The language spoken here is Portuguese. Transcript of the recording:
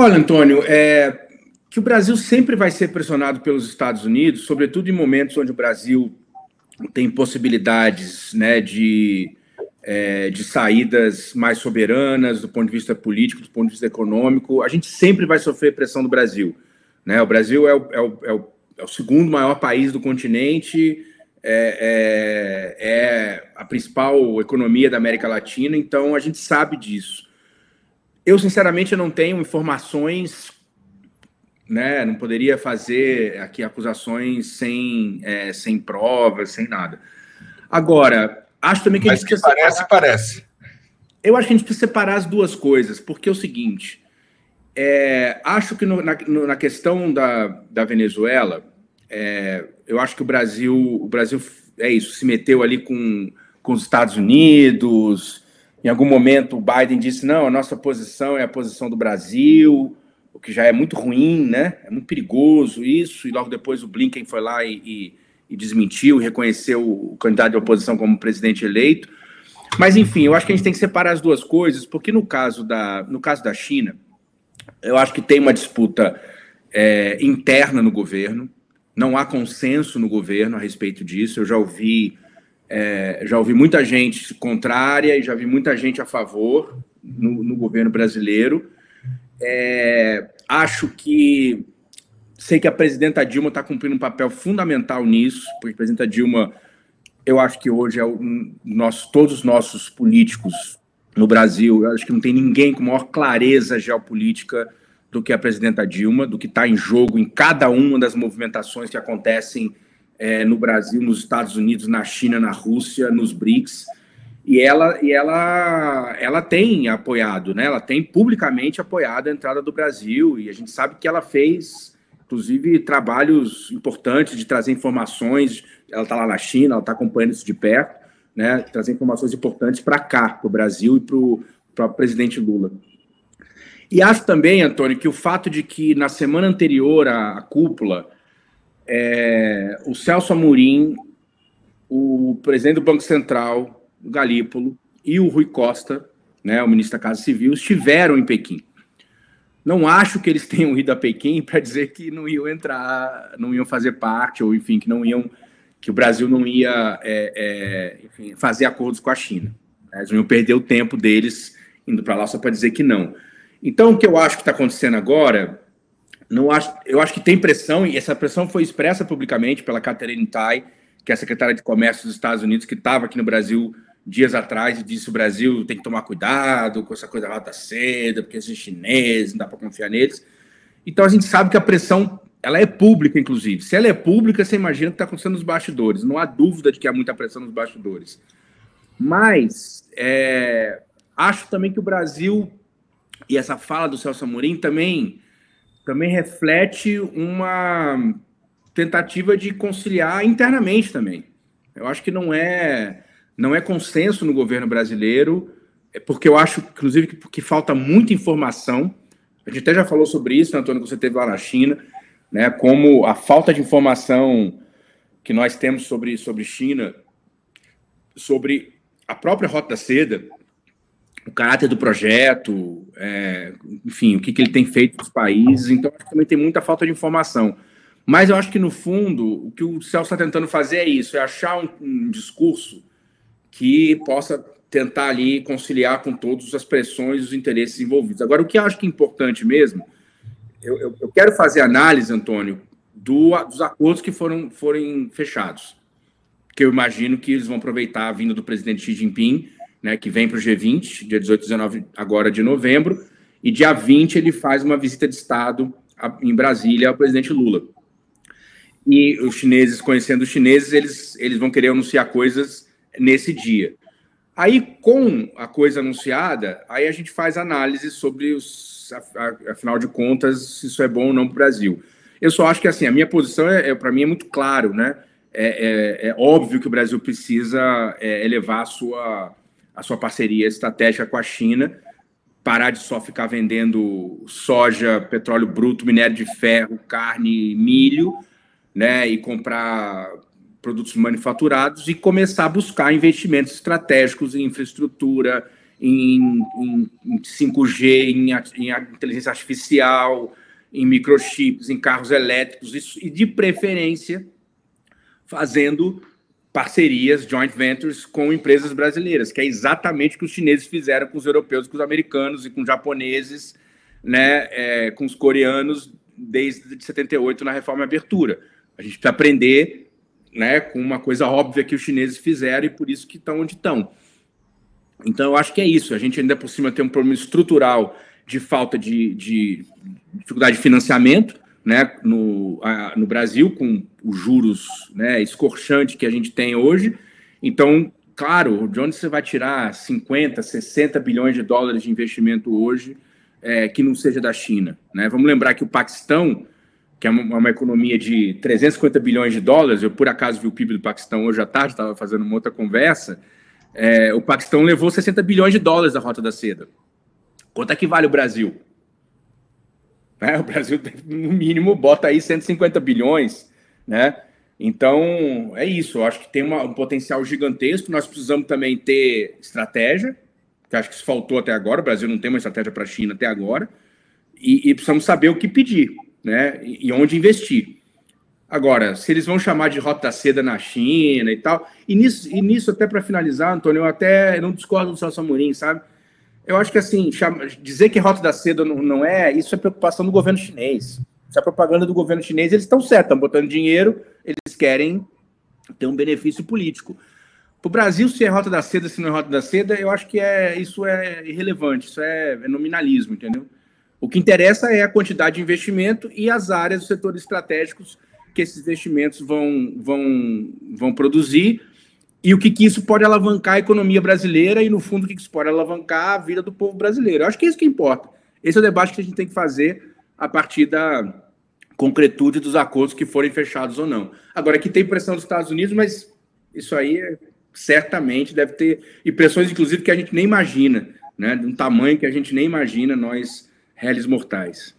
Olha, Antônio, é, que o Brasil sempre vai ser pressionado pelos Estados Unidos, sobretudo em momentos onde o Brasil tem possibilidades né, de, é, de saídas mais soberanas do ponto de vista político, do ponto de vista econômico. A gente sempre vai sofrer pressão do Brasil. Né? O Brasil é o, é o, é o, é o segundo maior país do continente, é, é, é a principal economia da América Latina, então a gente sabe disso. Eu, sinceramente, não tenho informações né? Não poderia fazer aqui acusações sem, é, sem provas, sem nada. Agora, acho também que Mas a gente precisa parece, separar... parece. Eu acho que a gente precisa separar as duas coisas, porque é o seguinte: é, acho que no, na, no, na, questão da, da Venezuela, é, eu acho que o Brasil, o Brasil é isso, se meteu ali com, com os Estados Unidos. Em algum momento o Biden disse: não, a nossa posição é a posição do Brasil o que já é muito ruim, né? É muito perigoso isso. E logo depois o Blinken foi lá e, e, e desmentiu, reconheceu o candidato de oposição como presidente eleito. Mas enfim, eu acho que a gente tem que separar as duas coisas, porque no caso da, no caso da China, eu acho que tem uma disputa é, interna no governo. Não há consenso no governo a respeito disso. Eu já ouvi, é, já ouvi muita gente contrária e já vi muita gente a favor no, no governo brasileiro. É, acho que sei que a presidenta Dilma está cumprindo um papel fundamental nisso, porque a presidenta Dilma, eu acho que hoje é o todos os nossos políticos no Brasil, eu acho que não tem ninguém com maior clareza geopolítica do que a presidenta Dilma, do que está em jogo em cada uma das movimentações que acontecem é, no Brasil, nos Estados Unidos, na China, na Rússia, nos BRICS e ela, e ela, ela tem apoiado, né? Ela tem publicamente apoiado a entrada do Brasil e a gente sabe que ela fez, inclusive, trabalhos importantes de trazer informações. Ela está lá na China, ela está acompanhando isso de perto, né? Trazer informações importantes para cá, para o Brasil e para o presidente Lula. E acho também, Antônio, que o fato de que na semana anterior à cúpula, é, o Celso Amorim, o presidente do Banco Central, Galípolo e o Rui Costa, né, o ministro da Casa Civil, estiveram em Pequim. Não acho que eles tenham ido a Pequim para dizer que não iam entrar, não iam fazer parte, ou enfim, que não iam, que o Brasil não ia é, é, enfim, fazer acordos com a China. Eles não iam perder o tempo deles indo para lá só para dizer que não. Então, o que eu acho que está acontecendo agora, não acho, eu acho que tem pressão, e essa pressão foi expressa publicamente pela Catherine Tai, que é a secretária de Comércio dos Estados Unidos, que estava aqui no Brasil dias atrás e disse o Brasil tem que tomar cuidado com essa coisa rota seda, porque esses chineses, não dá para confiar neles. Então a gente sabe que a pressão ela é pública, inclusive. Se ela é pública, você imagina o que está acontecendo nos bastidores. Não há dúvida de que há muita pressão nos bastidores. Mas é, acho também que o Brasil, e essa fala do Celso Amorim também, também reflete uma tentativa de conciliar internamente também. Eu acho que não é não é consenso no governo brasileiro, é porque eu acho, inclusive, que, que falta muita informação. A gente até já falou sobre isso, Antônio, que você teve lá na China, né? Como a falta de informação que nós temos sobre, sobre China, sobre a própria Rota da Seda, o caráter do projeto, é, enfim, o que, que ele tem feito para os países. Então, acho que também tem muita falta de informação. Mas eu acho que, no fundo, o que o Celso está tentando fazer é isso: é achar um, um discurso que possa tentar ali conciliar com todas as pressões e os interesses envolvidos. Agora, o que eu acho que é importante mesmo, eu, eu, eu quero fazer análise, Antônio, do, dos acordos que foram, foram fechados, que eu imagino que eles vão aproveitar a vinda do presidente Xi Jinping, né, que vem para o G20, dia 18 e 19 agora de novembro, e dia 20 ele faz uma visita de Estado em Brasília ao presidente Lula. E os chineses, conhecendo os chineses, eles, eles vão querer anunciar coisas nesse dia. Aí, com a coisa anunciada, aí a gente faz análise sobre os, afinal de contas, se isso é bom ou não para o Brasil. Eu só acho que assim, a minha posição é, é para mim é muito claro, né? É, é, é, óbvio que o Brasil precisa é, elevar a sua, a sua parceria estratégica com a China, parar de só ficar vendendo soja, petróleo bruto, minério de ferro, carne, milho, né? E comprar produtos manufaturados e começar a buscar investimentos estratégicos em infraestrutura, em, em, em 5G, em, em, inteligência artificial, em microchips, em carros elétricos, isso, e de preferência fazendo parcerias, joint ventures com empresas brasileiras, que é exatamente o que os chineses fizeram com os europeus, com os americanos e com os japoneses, né, é, com os coreanos desde 78 na reforma e abertura. A gente precisa aprender né, com uma coisa óbvia que os chineses fizeram e por isso que estão onde estão. Então, eu acho que é isso. A gente ainda por cima tem um problema estrutural de falta de, de dificuldade de financiamento né, no, a, no Brasil, com os juros né, escorchante que a gente tem hoje. Então, claro, de onde você vai tirar 50, 60 bilhões de dólares de investimento hoje é, que não seja da China? Né? Vamos lembrar que o Paquistão, que é uma, uma, economia de 350 bilhões de dólares, eu por acaso vi o PIB do Paquistão hoje à tarde, estava fazendo uma outra conversa, é, o Paquistão levou 60 bilhões de dólares da Rota da Seda. Quanto é que vale o Brasil? É, o Brasil, no mínimo, bota aí 150 bilhões, né? Então, é isso. Eu acho que tem uma, um potencial gigantesco. Nós precisamos também ter estratégia, que acho que isso faltou até agora. O Brasil não tem uma estratégia para a China até agora. E, e, precisamos saber o que pedir, né? E, e onde investir. Agora, se eles vão chamar de rota seda na China e tal, e nisso, e nisso até para finalizar, Antônio, eu até não discordo do Celso Amorim, sabe? Eu acho que assim, chama, dizer que rota da seda não, não, é, isso é preocupação do governo chinês. Isso é propaganda do governo chinês, eles estão certos, estão botando dinheiro, eles querem ter um benefício político. Para o Brasil, se é rota da seda, se não é rota da seda, eu acho que é, isso é irrelevante, isso é, é nominalismo, entendeu? O que interessa é a quantidade de investimento e as áreas, os setores estratégicos que esses investimentos vão, vão, vão produzir e o que, que isso pode alavancar a economia brasileira e, no fundo, o que, que isso pode alavancar a vida do povo brasileiro. Eu acho que é isso que importa. Esse é o debate que a gente tem que fazer a partir da concretude dos acordos que forem fechados ou não. Agora, aqui tem pressão dos Estados Unidos, mas isso aí é, certamente deve ter, e pressões, inclusive, que a gente nem imagina, né? de um tamanho que a gente nem imagina, nós, réis mortais.